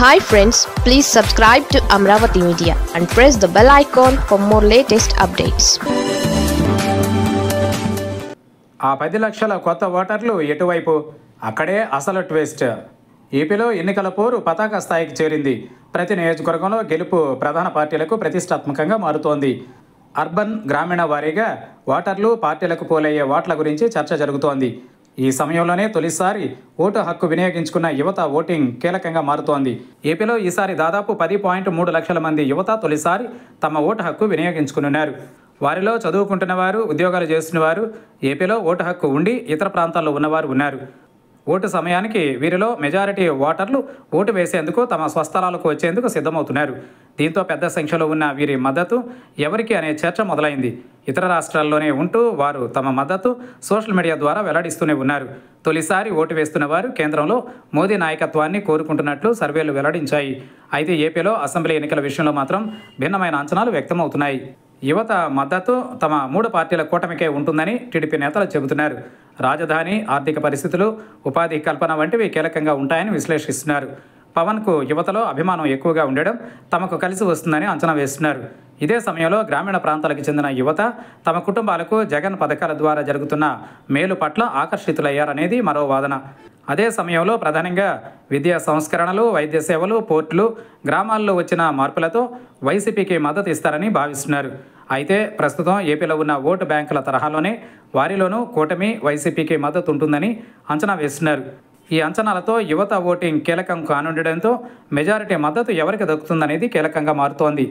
Hi friends please subscribe to Amaravati media and press the bell icon for more latest updates ఆ పది లక్షల కొత్త ఓటర్లు ఎటువైపు? అక్కడే అసలు ట్విస్ట్. ఏపీలో ఎన్నికల పోరు పతాక స్థాయికి చేరింది. ప్రతి నియోజకవర్గంలో గెలుపు ప్రధాన పార్టీలకు ప్రతిష్టాత్మకంగా మారుతోంది. అర్బన్ గ్రామీణ వారీగా ఓటర్లు పార్టీలకు పోలయ్యే ఓట్ల గురించి చర్చ జరుగుతోంది. ఈ సమయంలోనే తొలిసారి ఓటు హక్కు వినియోగించుకున్న యువత ఓటింగ్ కీలకంగా మారుతోంది. ఏపీలో ఈసారి దాదాపు పది పాయింట్ మూడు లక్షల మంది యువత తొలిసారి తమ ఓటు హక్కు వినియోగించుకున్నారు వారిలో చదువుకుంటున్న వారు ఉద్యోగాలు చేస్తున్నవారు ఏపీలో ఓటు హక్కు ఉండి ఇతర ప్రాంతాల్లో ఉన్నవారు ఉన్నారు. ఓటు సమయానికి వీరిలో మెజారిటీ ఓటర్లు ఓటు వేసేందుకు తమ స్వస్థలాలకు వచ్చేందుకు సిద్ధమవుతున్నారు. దీంతో పెద్ద సంఖ్యలో ఉన్న వీరి మద్దతు ఎవరికి అనే చర్చ మొదలైంది. ఇతర రాష్ట్రాల్లోనే ఉంటూ వారు తమ మద్దతు సోషల్ మీడియా ద్వారా వెల్లడిస్తూనే ఉన్నారు. తొలిసారి ఓటు వేస్తున్న వారు కేంద్రంలో మోదీ నాయకత్వాన్ని కోరుకుంటున్నట్లు సర్వేలు వెల్లడించాయి. అయితే ఏపీలో అసెంబ్లీ ఎన్నికల విషయంలో మాత్రం భిన్నమైన అంచనాలు వ్యక్తమవుతున్నాయి. యువత మద్దతు తమ మూడు పార్టీల కూటమికే ఉంటుందని టీడీపీ నేతలు చెబుతున్నారు. రాజధాని ఆర్థిక పరిస్థితులు ఉపాధి కల్పన వంటివి కీలకంగా ఉంటాయని విశ్లేషిస్తున్నారు. పవన్కు యువతలో అభిమానం ఎక్కువగా ఉండడం తమకు కలిసి వస్తుందని అంచనా వేస్తున్నారు. ఇదే సమయంలో గ్రామీణ ప్రాంతాలకు చెందిన యువత తమ కుటుంబాలకు జగన్ పథకాల ద్వారా జరుగుతున్న మేలు పట్ల ఆకర్షితులయ్యారనేది మరో వాదన. అదే సమయంలో ప్రధానంగా విద్యా సంస్కరణలు వైద్య సేవలు పోర్టులు గ్రామాల్లో వచ్చిన మార్పులతో వైసీపీకి మద్దతు ఇస్తారని భావిస్తున్నారు. అయితే ప్రస్తుతం ఏపీలో ఉన్న ఓటు బ్యాంకుల తరహాలోనే వారిలోనూ కూటమి వైసీపీకి మద్దతు ఉంటుందని అంచనా వేస్తున్నారు. ఈ అంచనాలతో యువత ఓటింగ్ కీలకం కానుండడంతో మెజారిటీ మద్దతు ఎవరికి దక్కుతుందనేది కీలకంగా మారుతోంది.